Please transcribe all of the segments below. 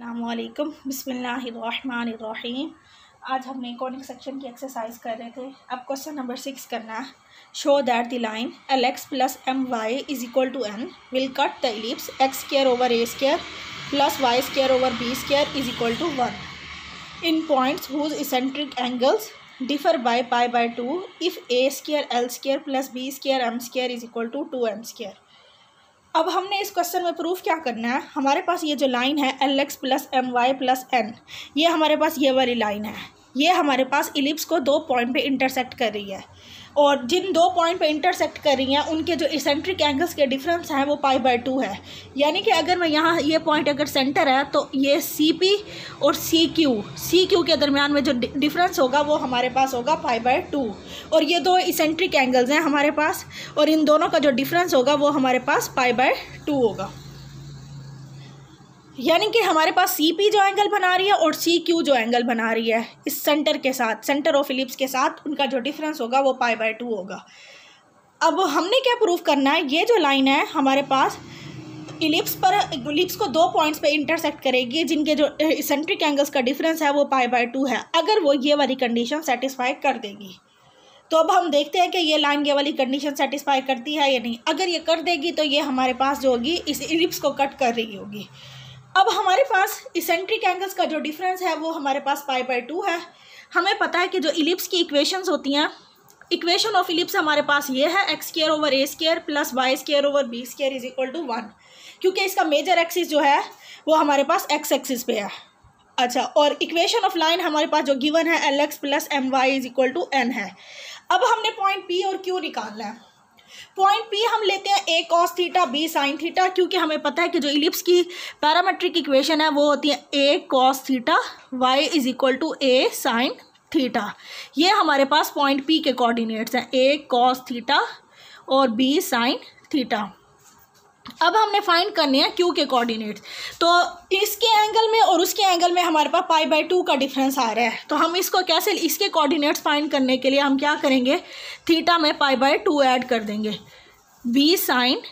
अल्लाम बिसमीम आज हमने कॉनिक सेक्शन की एक्सरसाइज कर रहे थे। अब क्वेश्चन नंबर सिक्स करना है। Show that the line L X plus M Y is equal to N will cut the ellipse X square over A square plus Y square over B square is equal to one in points whose eccentric angles by pi by two if A square L square plus B square M square is equal to two M square अब हमने इस question में proof क्या करना है? हमारे पास ये जो लाइन है L X plus M Y plus N ये हमारे पास ये वाली लाइन है। ये हमारे पास इलिप्स को दो पॉइंट पे इंटरसेक्ट कर रही है। और जिन दो पॉइंट पे इंटरसेक्ट कर रही हैं, उनके जो इसेंट्रिक एंगल्स के डिफरेंस हैं, वो पाई बाय टू है। यानी कि अगर मैं यहाँ ये पॉइंट अगर सेंटर है तो ये सी पी और सी क्यू सी क्यू के दरमियान में जो डिफरेंस होगा, वो हमारे पास होगा पाई बाय टू और ये दो इसेंट्रिक एंगल्स हैं हमारे पास, और इन दोनों का जो डिफरेंस होगा, वो हमारे पास पाई बाय टू होगा। यानी कि हमारे पास सी पी जो एंगल बना रही है और सी क्यू जो एंगल बना रही है, इस सेंटर के साथ सेंटर ऑफ़ इलिप्स के साथ, उनका जो डिफरेंस होगा वो पाई बाय टू होगा। अब हमने क्या प्रूव करना है? ये जो लाइन है, हमारे पास इलिप्स पर इलिप्स को दो पॉइंट्स पे इंटरसेक्ट करेगी, जिनके जो सेंट्रिक एंगल्स का डिफरेंस है वो पाई बाय टू है, अगर वो ये वाली कंडीशन सेटिस्फाई कर देगी। तो अब हम देखते हैं कि ये लाइन ये वाली कंडीशन सेटिस्फाई करती है या नहीं। अगर ये कर देगी तो ये हमारे पास जो होगी, इस इलिप्स को कट कर रही होगी। अब हमारे पास इसेंट्रिक एंगल्स का जो डिफरेंस है, वो हमारे पास पाई बाई टू है। हमें पता है कि जो इलिप्स की इक्वेशंस होती हैं इक्वेशन ऑफ़ इलिप्स हमारे पास ये है X square over A square plus Y square over B square is equal to one क्योंकि इसका मेजर एक्सिस जो है, वो हमारे पास एक्स एक्सिस पे है। अच्छा और इक्वेशन ऑफ़ लाइन हमारे पास जो गिवन है L X plus M Y is equal to N है। अब हमने पॉइंट पी और क्यू निकालना है। पॉइंट पी हम लेते हैं A cos theta B sine theta क्योंकि हमें पता है कि जो इलिप्स की पैरामेट्रिक इक्वेशन है, वो होती है A cos theta Y is equal to A sine theta ये हमारे पास पॉइंट पी के कोऑर्डिनेट्स हैं ए कॉस थीटा और बी साइन थीटा अब हमने फाइंड करने हैं क्यू के कोऑर्डिनेट्स तो इसके एंगल में और उसके एंगल में हमारे पास पाई बाई टू का डिफरेंस आ रहा है। तो हम इसको कैसे, इसके कोऑर्डिनेट्स फाइंड करने के लिए हम क्या करेंगे? थीटा में पाई बाई टू ऐड कर देंगे। B sine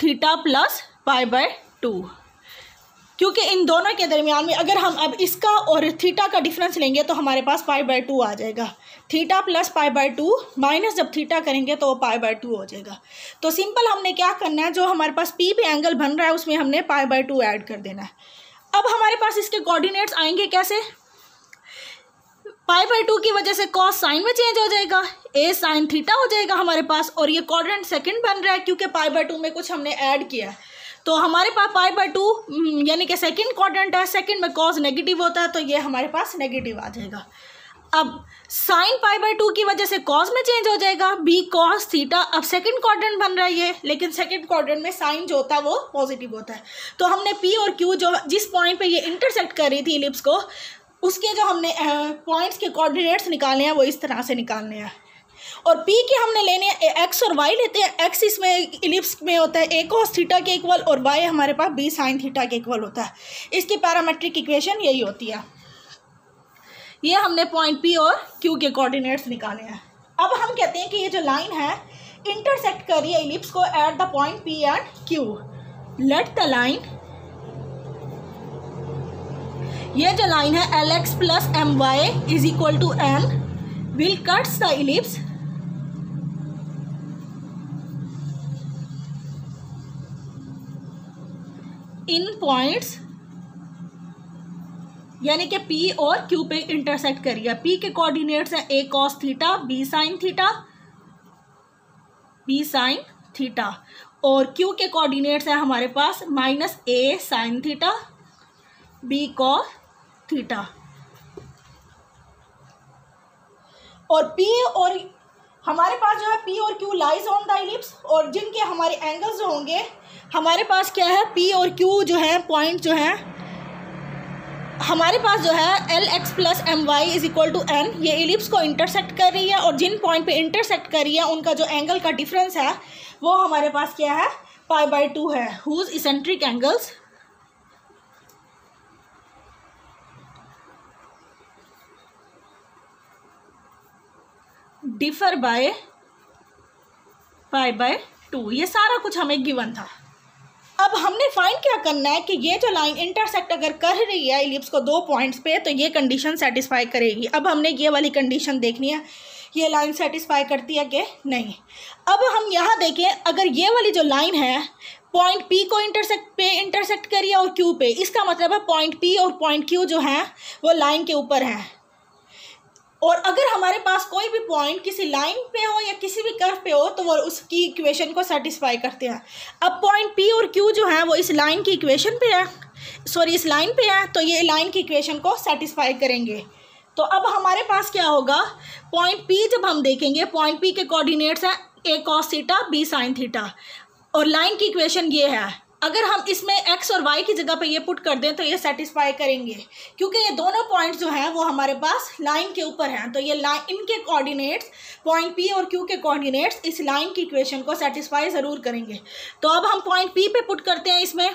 theta plus pi by two क्योंकि इन दोनों के दरमियान में अगर हम अब इसका और थीटा का डिफरेंस लेंगे तो हमारे पास पाई बाई टू आ जाएगा। Theta plus pi by two minus जब थीटा करेंगे तो वो पाई बाय टू हो जाएगा। तो सिंपल हमने क्या करना है? जो हमारे पास पी पे एंगल बन रहा है, उसमें हमने पाई बाई टू ऐड कर देना है। अब हमारे पास इसके कोऑर्डिनेट्स आएँगे कैसे? पाई बाई टू की वजह से कॉस साइन में चेंज हो जाएगा ए साइन थीटा हो जाएगा हमारे पास, और ये कॉर्डिनेट सेकंड बन रहा है, क्योंकि पाई बाई टू में कुछ हमने ऐड किया है। तो हमारे पास पाई बाई टू यानी कि सेकंड क्वाड्रेंट है। सेकंड में कॉज नेगेटिव होता है तो ये हमारे पास नेगेटिव आ जाएगा। अब साइन पाई बाई टू की वजह से कॉज में चेंज हो जाएगा। बी कॉज थीटा अब सेकंड क्वाड्रेंट बन रहा है ये, लेकिन सेकंड क्वाड्रेंट में साइन जो होता है वो पॉजिटिव होता है। तो हमने पी और क्यू जो, जिस पॉइंट पे ये इंटरसेक्ट कर रही थी इलिप्स को, उसके जो हमने पॉइंट्स के कोऑर्डिनेट्स निकालने हैं, वो इस तरह से निकालने हैं। और पी के हमने लेने एक्स और वाई लेते हैं। एक्स इसमें इलिप्स में होता है ए कॉस थीटा के इक्वल और वाई हमारे पास बी साइन थीटा के इक्वल होता है। इसकी पैरामेट्रिक इक्वेशन यही होती है। ये हमने पॉइंट पी और क्यू के कोऑर्डिनेट्स निकाले हैं। अब हम कहते हैं कि ये जो लाइन है इंटरसेक्ट कर रही है इलिप्स को at the point P and Q let the line ये जो लाइन है L X plus M Y is equal to N will cuts the ellipse in points यानी कि पी और क्यू पे इंटरसेक्ट करिए। पी के कोऑर्डिनेट्स हैं A cos theta B sine theta B sine theta और क्यू के कोऑर्डिनेट्स हैं हमारे पास minus A sine theta B cos theta और पी और हमारे पास जो है पी और Q lies on the ellipse और जिनके हमारे एंगल्स जो होंगे, हमारे पास क्या है? पी और क्यू जो है पॉइंट जो है, हमारे पास जो है L X plus M Y is equal to N ये इलिप्स को इंटरसेक्ट कर रही है और जिन पॉइंट पे इंटरसेक्ट कर रही है, उनका जो एंगल का डिफरेंस है, वो हमारे पास क्या है? पाई बाई टू है। Whose eccentric angles differ by pi by two ये सारा कुछ हमें गिवन था। अब हमने फाइंड क्या करना है कि ये जो लाइन इंटरसेक्ट अगर कर रही है इलिप्स को दो पॉइंट्स पे तो ये कंडीशन सेटिस्फाई करेगी। अब हमने ये वाली कंडीशन देखनी है। ये लाइन सेटिस्फाई करती है कि नहीं। अब हम यहाँ देखें, अगर ये वाली जो लाइन है पॉइंट पी को इंटरसेक्ट पे इंटरसेक्ट करिए और क्यू पे, इसका मतलब है पॉइंट पी और पॉइंट क्यू जो है, वो लाइन के ऊपर है। और अगर हमारे पास कोई भी पॉइंट किसी लाइन पे हो या किसी भी कर्व पे हो तो वो उसकी इक्वेशन को सेटिस्फाई करते हैं। अब पॉइंट पी और क्यू जो है, वो इस लाइन की इक्वेशन पे है। सॉरी इस लाइन पे है तो ये लाइन की इक्वेशन को सेटिस्फाई करेंगे। तो अब हमारे पास क्या होगा? पॉइंट पी जब हम देखेंगे पॉइंट पी के कोऑर्डिनेट्स हैं A cos theta B sine theta और लाइन की इक्वेशन ये है। अगर हम इसमें एक्स और वाई की जगह पे ये पुट कर दें तो ये सेटिस्फाई करेंगे। क्योंकि ये दोनों पॉइंट्स जो हैं, वो हमारे पास लाइन के ऊपर हैं। तो ये लाइन इनके कोऑर्डिनेट्स पॉइंट पी और क्यू के कोऑर्डिनेट्स इस लाइन की इक्वेशन को सेटिस्फाई ज़रूर करेंगे। तो अब हम पॉइंट पी पे पुट करते हैं इसमें।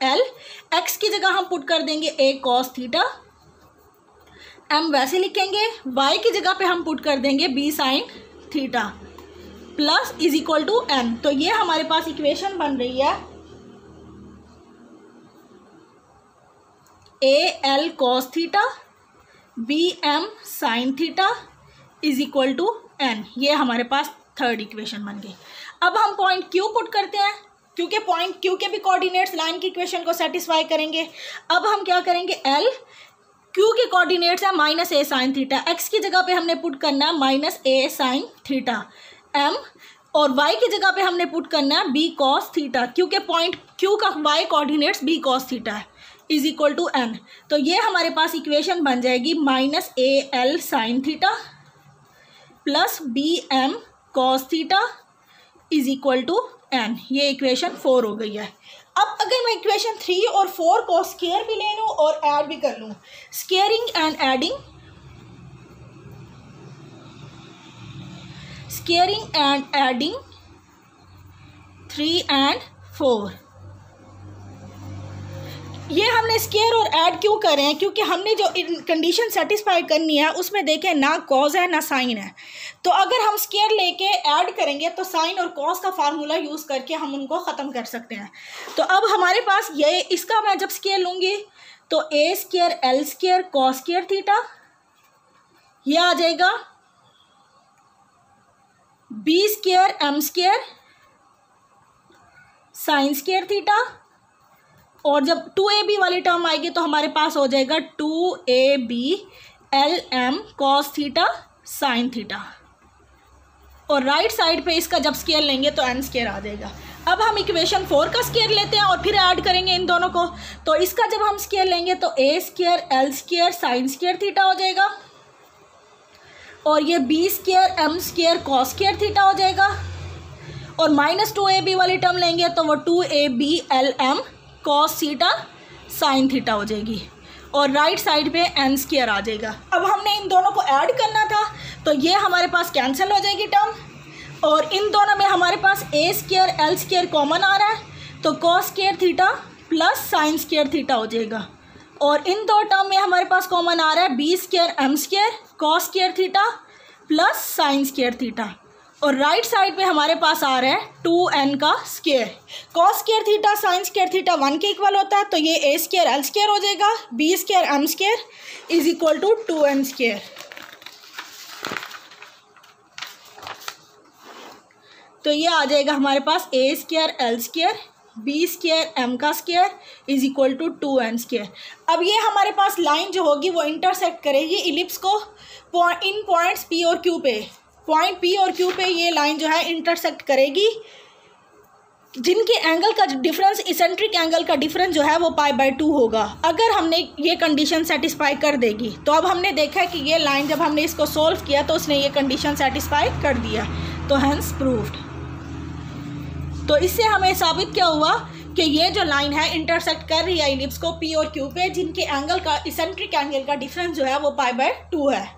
एल एक्स की जगह हम पुट कर देंगे ए कॉस थीटा एम वैसे लिखेंगे वाई की जगह पे हम पुट कर देंगे B sine theta plus is equal to N तो ये हमारे पास इक्वेशन बन रही है। A L cos theta B M sine theta is equal to N ये हमारे पास थर्ड इक्वेशन बन गई। अब हम पॉइंट क्यू पुट करते हैं, क्योंकि पॉइंट क्यू के भी कोऑर्डिनेट्स लाइन की इक्वेशन को सेटिस्फाई करेंगे। अब हम क्या करेंगे? एल क्यू के कोऑर्डिनेट्स है minus A sine theta X की जगह पे हमने पुट करना है minus A sine theta M और वाई की जगह पे हमने पुट करना है बी कॉस थीटा क्योंकि पॉइंट क्यू का Y coordinates B cos theta है। इज़ इक्वल टू एन तो ये हमारे पास इक्वेशन बन जाएगी minus A L sine theta plus B M cos theta is equal to N ये इक्वेशन फोर हो गई है। अब अगर मैं इक्वेशन थ्री और फोर को स्केयर भी ले लूँ और ऐड भी कर लूँ squaring and adding squaring and adding three and four ये हमने स्केयर और ऐड क्यों कर रहे हैं? क्योंकि हमने जो कंडीशन सेटिस्फाई करनी है, उसमें देखें, ना कॉज है, ना साइन है। तो अगर हम स्केयर लेके ऐड करेंगे तो साइन और कॉज का फार्मूला यूज़ करके हम उनको ख़त्म कर सकते हैं। तो अब हमारे पास ये, इसका मैं जब स्केयर लूँगी तो A square L square cos square theta ये आ जाएगा। B square M square sine square theta और जब टू ए बी वाली टर्म आएगी तो हमारे पास हो जाएगा two A B L M cos theta sine theta और राइट साइड पे इसका जब स्केयर लेंगे तो एन स्केयर आ जाएगा। अब हम इक्वेशन फोर का स्केयर लेते हैं और फिर ऐड करेंगे इन दोनों को। तो इसका जब हम स्केयर लेंगे तो A square L square sine square theta हो जाएगा। और ये B square M square cos square theta हो जाएगा। और माइनस टू ए बी वाली टर्म लेंगे तो वो two A B L M cos theta sine theta हो जाएगी और राइट साइड पे एन स्केयर आ जाएगा। अब हमने इन दोनों को ऐड करना था तो ये हमारे पास कैंसिल हो जाएगी टर्म और इन दोनों में हमारे पास A square L square common आ रहा है तो cos square theta plus sine square theta हो जाएगा। और इन दो टर्म में हमारे पास कॉमन आ रहा है B square M square cos square theta plus sine square theta और राइट साइड पे हमारे पास आ रहा है टू एन का square cos square theta sine square theta one के इक्वल होता है तो ये ए स्केयर एल स्केयर हो जाएगा B square M square is equal to two N square तो ये आ जाएगा हमारे पास A square L square B square M का square is equal to two N square अब ये हमारे पास लाइन जो होगी वो इंटरसेक्ट करेगी इलिप्स को इन पॉइंट्स पी और क्यू पे. पॉइंट पी और क्यू पे ये लाइन जो है इंटरसेक्ट करेगी। जिनके एंगल का डिफरेंस इसेंट्रिक एंगल का डिफरेंस जो है वो पाई बाय टू होगा। अगर हमने ये कंडीशन सेटिस्फाई कर देगी तो अब हमने देखा कि ये लाइन जब हमने इसको सोल्व किया तो उसने ये कंडीशन सेटिस्फाई कर दिया। तो हैंस प्रूव्ड तो इससे हमें साबित क्या हुआ कि ये जो लाइन है इंटरसेक्ट कर रही है इलिप्स को पी और क्यू पे, जिनके एंगल का इसेंट्रिक एंगल का डिफरेंस जो है वो पाई बाय टू है।